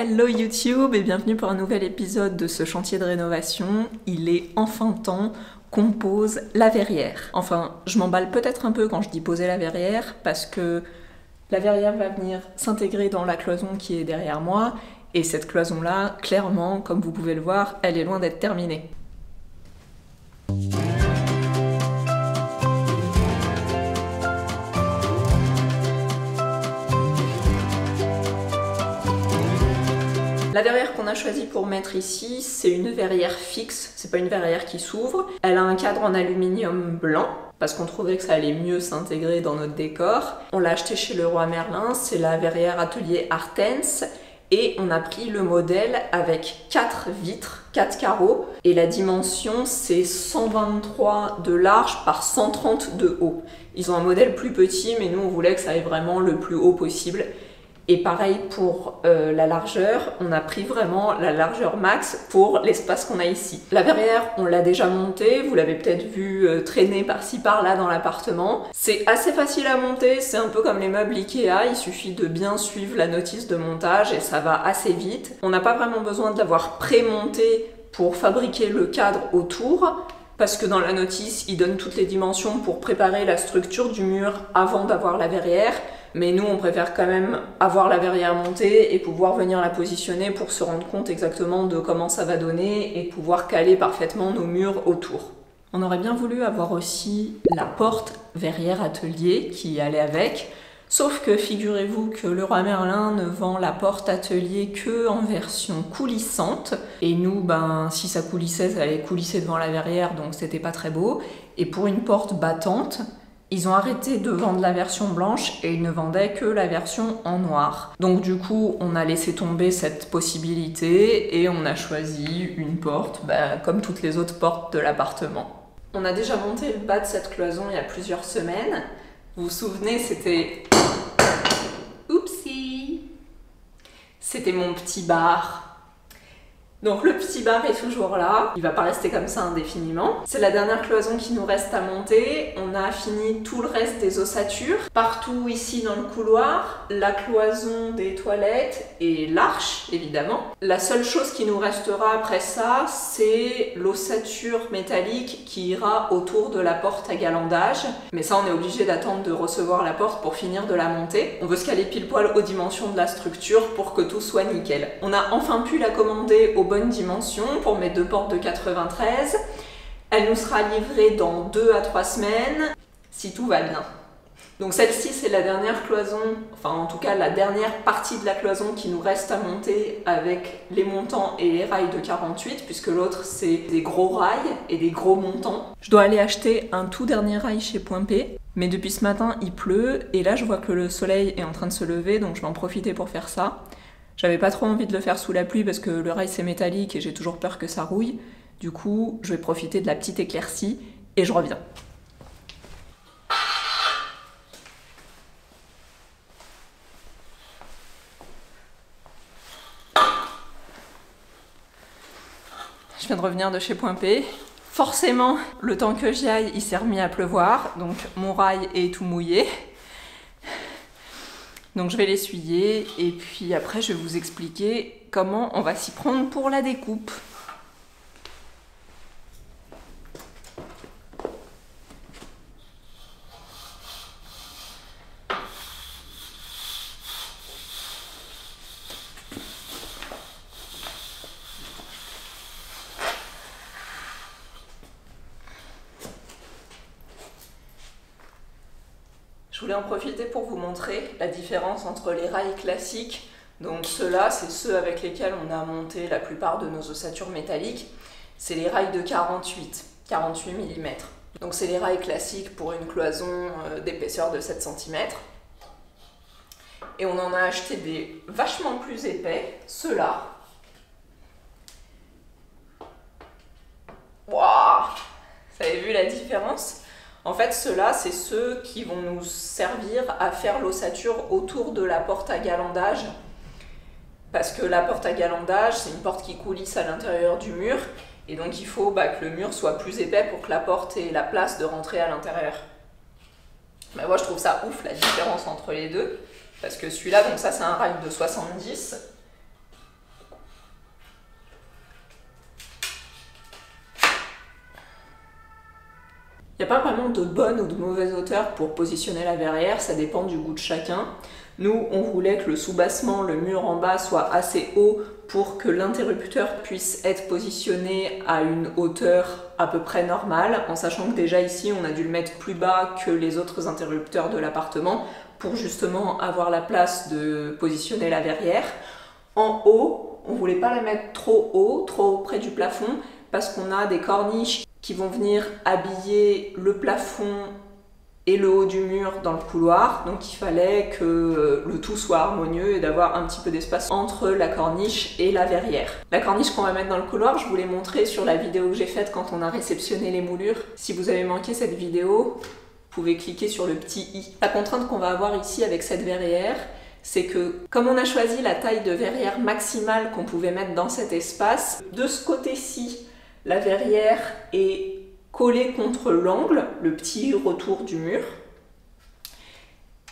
Hello YouTube et bienvenue pour un nouvel épisode de ce chantier de rénovation. Il est enfin temps qu'on pose la verrière. Enfin, je m'emballe peut-être un peu quand je dis poser la verrière parce que la verrière va venir s'intégrer dans la cloison qui est derrière moi et cette cloison là, clairement, comme vous pouvez le voir, elle est loin d'être terminée. La verrière qu'on a choisi pour mettre ici, c'est une verrière fixe, c'est pas une verrière qui s'ouvre. Elle a un cadre en aluminium blanc parce qu'on trouvait que ça allait mieux s'intégrer dans notre décor. On l'a acheté chez Leroy Merlin, c'est la verrière atelier Artens et on a pris le modèle avec 4 vitres, 4 carreaux et la dimension c'est 123 de large par 130 de haut. Ils ont un modèle plus petit mais nous on voulait que ça aille vraiment le plus haut possible et pareil pour euh, la largeur, on a pris vraiment la largeur max pour l'espace qu'on a ici. La verrière, on l'a déjà montée, vous l'avez peut-être vu euh, traîner par-ci par-là dans l'appartement. C'est assez facile à monter, c'est un peu comme les meubles Ikea, il suffit de bien suivre la notice de montage et ça va assez vite. On n'a pas vraiment besoin de l'avoir pré-monté pour fabriquer le cadre autour, parce que dans la notice, il donne toutes les dimensions pour préparer la structure du mur avant d'avoir la verrière. Mais nous, on préfère quand même avoir la verrière montée et pouvoir venir la positionner pour se rendre compte exactement de comment ça va donner et pouvoir caler parfaitement nos murs autour. On aurait bien voulu avoir aussi la porte verrière atelier qui allait avec. Sauf que figurez-vous que le roi Merlin ne vend la porte atelier que en version coulissante. Et nous, ben, si ça coulissait, ça allait coulisser devant la verrière, donc c'était pas très beau. Et pour une porte battante, ils ont arrêté de vendre la version blanche et ils ne vendaient que la version en noir. Donc du coup, on a laissé tomber cette possibilité et on a choisi une porte, bah, comme toutes les autres portes de l'appartement. On a déjà monté le bas de cette cloison il y a plusieurs semaines. Vous vous souvenez, c'était... Oupsie. C'était mon petit bar donc le petit bar est toujours là, il va pas rester comme ça indéfiniment. C'est la dernière cloison qui nous reste à monter. On a fini tout le reste des ossatures. Partout ici dans le couloir, la cloison des toilettes et l'arche évidemment. La seule chose qui nous restera après ça, c'est l'ossature métallique qui ira autour de la porte à galandage. Mais ça on est obligé d'attendre de recevoir la porte pour finir de la monter. On veut se caler pile poil aux dimensions de la structure pour que tout soit nickel. On a enfin pu la commander au bonnes dimensions pour mes deux portes de 93. Elle nous sera livrée dans 2 à 3 semaines, si tout va bien. Donc celle-ci, c'est la dernière cloison, enfin en tout cas la dernière partie de la cloison qui nous reste à monter avec les montants et les rails de 48, puisque l'autre, c'est des gros rails et des gros montants. Je dois aller acheter un tout dernier rail chez Point P, mais depuis ce matin, il pleut, et là, je vois que le soleil est en train de se lever, donc je vais en profiter pour faire ça. J'avais pas trop envie de le faire sous la pluie parce que le rail c'est métallique et j'ai toujours peur que ça rouille. Du coup, je vais profiter de la petite éclaircie et je reviens. Je viens de revenir de chez Point. Forcément, le temps que j'y aille, il s'est remis à pleuvoir, donc mon rail est tout mouillé. Donc je vais l'essuyer et puis après je vais vous expliquer comment on va s'y prendre pour la découpe. Je voulais en profiter pour vous montrer la différence entre les rails classiques. Donc ceux-là, c'est ceux avec lesquels on a monté la plupart de nos ossatures métalliques. C'est les rails de 48, 48 mm. Donc c'est les rails classiques pour une cloison euh, d'épaisseur de 7 cm. Et on en a acheté des vachement plus épais, ceux-là. Waouh Vous avez vu la différence? En fait, ceux-là, c'est ceux qui vont nous servir à faire l'ossature autour de la porte à galandage. Parce que la porte à galandage, c'est une porte qui coulisse à l'intérieur du mur. Et donc, il faut bah, que le mur soit plus épais pour que la porte ait la place de rentrer à l'intérieur. Mais moi, je trouve ça ouf, la différence entre les deux. Parce que celui-là, donc ça, c'est un rail de 70. Il n'y a pas vraiment de bonne ou de mauvaise hauteur pour positionner la verrière, ça dépend du goût de chacun. Nous, on voulait que le soubassement, le mur en bas, soit assez haut pour que l'interrupteur puisse être positionné à une hauteur à peu près normale, en sachant que déjà ici, on a dû le mettre plus bas que les autres interrupteurs de l'appartement pour justement avoir la place de positionner la verrière. En haut, on voulait pas la mettre trop haut, trop près du plafond, parce qu'on a des corniches qui vont venir habiller le plafond et le haut du mur dans le couloir. Donc il fallait que le tout soit harmonieux et d'avoir un petit peu d'espace entre la corniche et la verrière. La corniche qu'on va mettre dans le couloir, je vous l'ai montré sur la vidéo que j'ai faite quand on a réceptionné les moulures. Si vous avez manqué cette vidéo, vous pouvez cliquer sur le petit i. La contrainte qu'on va avoir ici avec cette verrière, c'est que comme on a choisi la taille de verrière maximale qu'on pouvait mettre dans cet espace, de ce côté-ci, la verrière est collée contre l'angle, le petit retour du mur.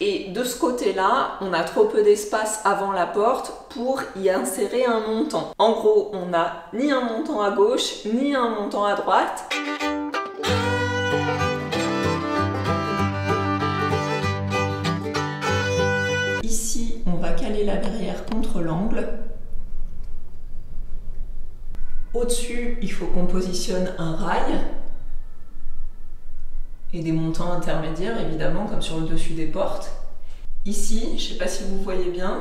Et de ce côté-là, on a trop peu d'espace avant la porte pour y insérer un montant. En gros, on n'a ni un montant à gauche, ni un montant à droite. Ici, on va caler la verrière contre l'angle. Au-dessus, il faut qu'on positionne un rail et des montants intermédiaires évidemment comme sur le dessus des portes. Ici, je ne sais pas si vous voyez bien,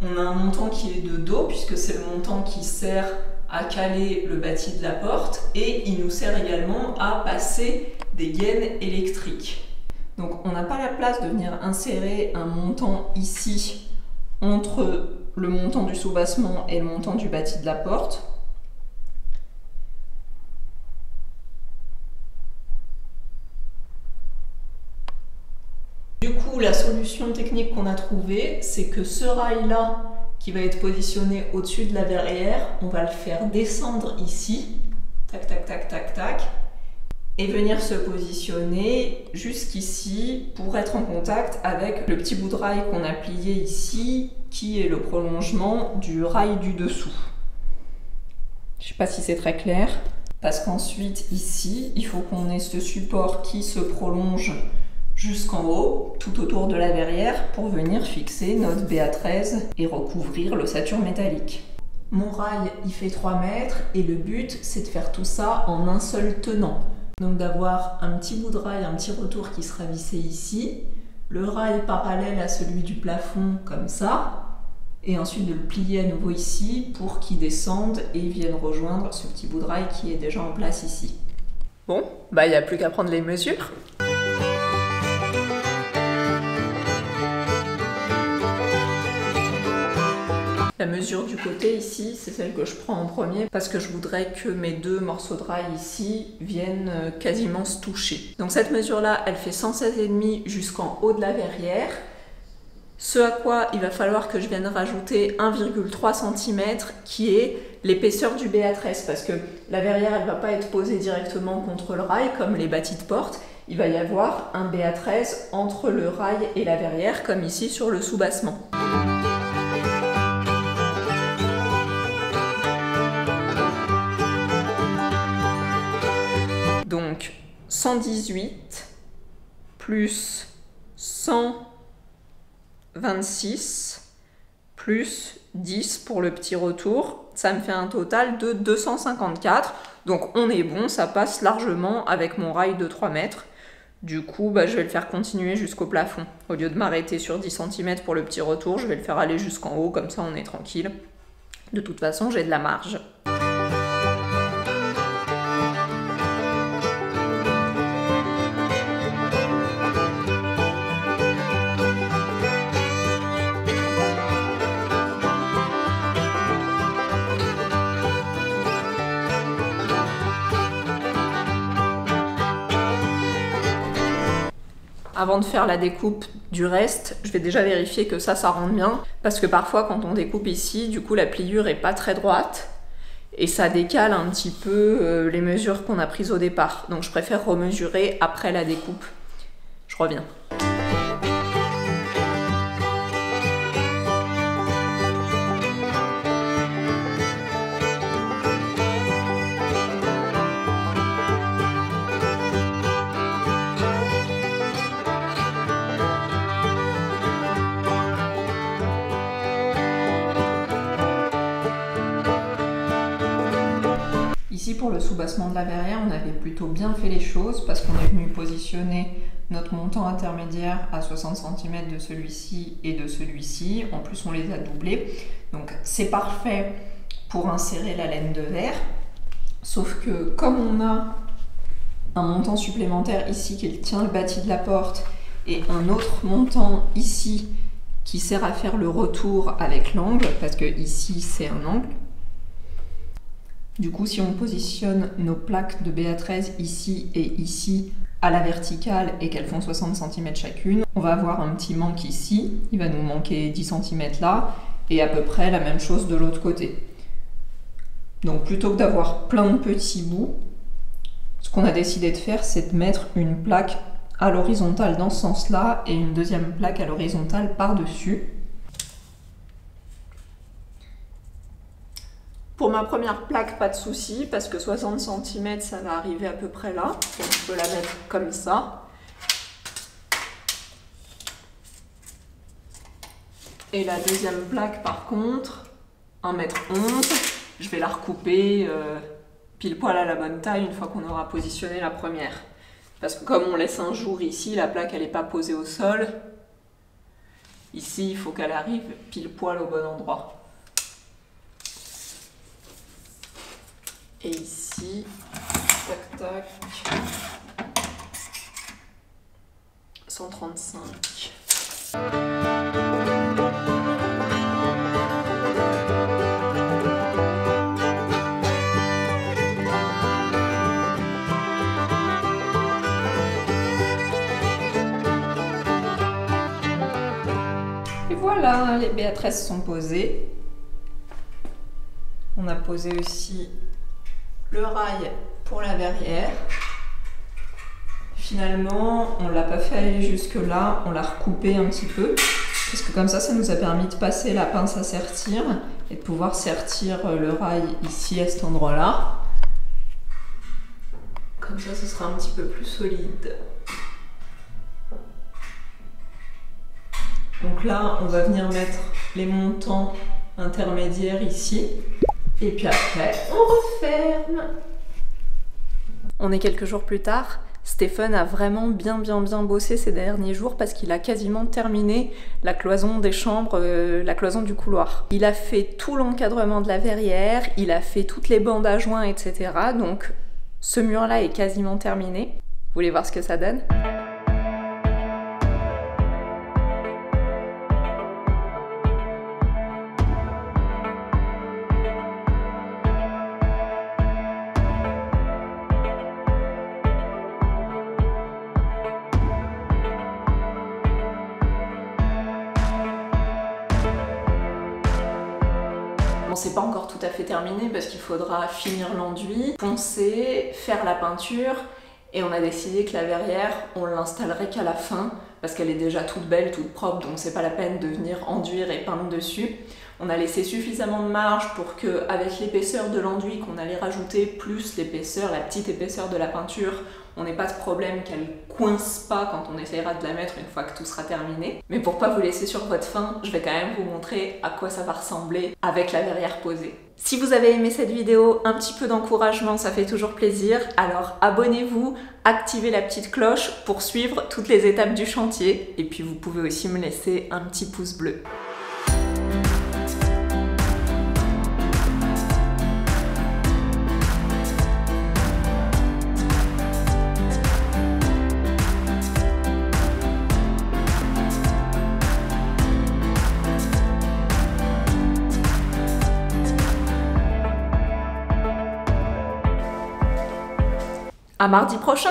on a un montant qui est de dos puisque c'est le montant qui sert à caler le bâti de la porte et il nous sert également à passer des gaines électriques. Donc on n'a pas la place de venir insérer un montant ici entre le montant du soubassement et le montant du bâti de la porte. Du coup, la solution technique qu'on a trouvée, c'est que ce rail-là, qui va être positionné au-dessus de la verrière, on va le faire descendre ici, tac, tac, tac, tac, tac, et venir se positionner jusqu'ici pour être en contact avec le petit bout de rail qu'on a plié ici, qui est le prolongement du rail du dessous. Je sais pas si c'est très clair, parce qu'ensuite ici, il faut qu'on ait ce support qui se prolonge jusqu'en haut, tout autour de la verrière, pour venir fixer notre BA13 et recouvrir l'ossature métallique. Mon rail, il fait 3 mètres et le but, c'est de faire tout ça en un seul tenant. Donc d'avoir un petit bout de rail, un petit retour qui sera vissé ici, le rail parallèle à celui du plafond comme ça, et ensuite de le plier à nouveau ici pour qu'il descende et vienne rejoindre ce petit bout de rail qui est déjà en place ici. Bon, bah il n'y a plus qu'à prendre les mesures. La mesure du côté ici, c'est celle que je prends en premier parce que je voudrais que mes deux morceaux de rail ici viennent euh, quasiment se toucher. Donc cette mesure-là, elle fait 116,5 jusqu'en haut de la verrière. Ce à quoi il va falloir que je vienne rajouter 1,3 cm qui est l'épaisseur du BA13 parce que la verrière elle va pas être posée directement contre le rail comme les bâtis de porte. Il va y avoir un BA13 entre le rail et la verrière comme ici sur le soubassement. 118 plus 126 plus 10 pour le petit retour, ça me fait un total de 254. Donc on est bon, ça passe largement avec mon rail de 3 mètres. Du coup, bah, je vais le faire continuer jusqu'au plafond. Au lieu de m'arrêter sur 10 cm pour le petit retour, je vais le faire aller jusqu'en haut, comme ça on est tranquille. De toute façon, j'ai de la marge. Avant de faire la découpe du reste, je vais déjà vérifier que ça, ça rentre bien. Parce que parfois, quand on découpe ici, du coup, la pliure est pas très droite. Et ça décale un petit peu euh, les mesures qu'on a prises au départ. Donc je préfère remesurer après la découpe. Je reviens. Ici, pour le soubassement de la verrière, on avait plutôt bien fait les choses parce qu'on est venu positionner notre montant intermédiaire à 60 cm de celui-ci et de celui-ci. En plus, on les a doublés. Donc, c'est parfait pour insérer la laine de verre. Sauf que comme on a un montant supplémentaire ici qui tient le bâti de la porte et un autre montant ici qui sert à faire le retour avec l'angle, parce que ici c'est un angle, du coup, si on positionne nos plaques de BA13 ici et ici à la verticale et qu'elles font 60 cm chacune, on va avoir un petit manque ici, il va nous manquer 10 cm là, et à peu près la même chose de l'autre côté. Donc plutôt que d'avoir plein de petits bouts, ce qu'on a décidé de faire, c'est de mettre une plaque à l'horizontale dans ce sens-là et une deuxième plaque à l'horizontale par-dessus. Pour ma première plaque, pas de souci, parce que 60 cm, ça va arriver à peu près là. Donc je peux la mettre comme ça. Et la deuxième plaque, par contre, 1m11, je vais la recouper euh, pile poil à la bonne taille une fois qu'on aura positionné la première. Parce que comme on laisse un jour ici, la plaque elle n'est pas posée au sol. Ici, il faut qu'elle arrive pile poil au bon endroit. Et ici, tac tac, 135. Et voilà, les B13 sont posées. On a posé aussi le rail pour la verrière. Finalement, on l'a pas fait aller jusque là, on l'a recoupé un petit peu parce que comme ça, ça nous a permis de passer la pince à sertir et de pouvoir sertir le rail ici à cet endroit-là. Comme ça, ce sera un petit peu plus solide. Donc là, on va venir mettre les montants intermédiaires ici. Et puis après, on referme. On est quelques jours plus tard. Stéphane a vraiment bien bien bien bossé ces derniers jours parce qu'il a quasiment terminé la cloison des chambres, euh, la cloison du couloir. Il a fait tout l'encadrement de la verrière, il a fait toutes les bandes à joints, etc. Donc ce mur-là est quasiment terminé. Vous voulez voir ce que ça donne? C'est pas encore tout à fait terminé parce qu'il faudra finir l'enduit, poncer, faire la peinture et on a décidé que la verrière, on l'installerait qu'à la fin parce qu'elle est déjà toute belle, toute propre, donc c'est pas la peine de venir enduire et peindre dessus. On a laissé suffisamment de marge pour que, avec l'épaisseur de l'enduit qu'on allait rajouter, plus l'épaisseur, la petite épaisseur de la peinture, on n'ait pas de problème qu'elle coince pas quand on essayera de la mettre une fois que tout sera terminé. Mais pour pas vous laisser sur votre faim, je vais quand même vous montrer à quoi ça va ressembler avec la verrière posée. Si vous avez aimé cette vidéo, un petit peu d'encouragement, ça fait toujours plaisir. Alors abonnez-vous, activez la petite cloche pour suivre toutes les étapes du chantier. Et puis vous pouvez aussi me laisser un petit pouce bleu. À mardi prochain